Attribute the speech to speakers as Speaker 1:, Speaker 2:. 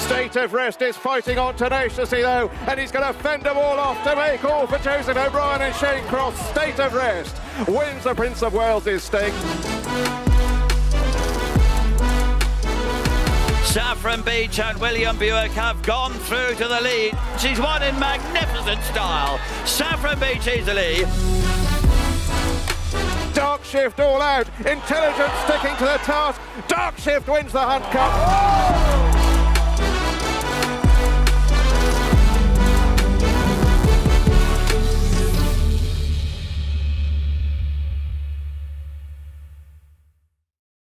Speaker 1: State of Rest is fighting on tenaciously though, and he's going to fend them all off to make all for Joseph O'Brien and Shane Crosse. State of Rest wins the Prince of Wales' stake.
Speaker 2: Saffron Beach and William Buick have gone through to the lead. She's won in magnificent style. Saffron Beach easily.
Speaker 1: Shift all out. Intelligence sticking to the task. Dark Shift wins the Hunt Cup.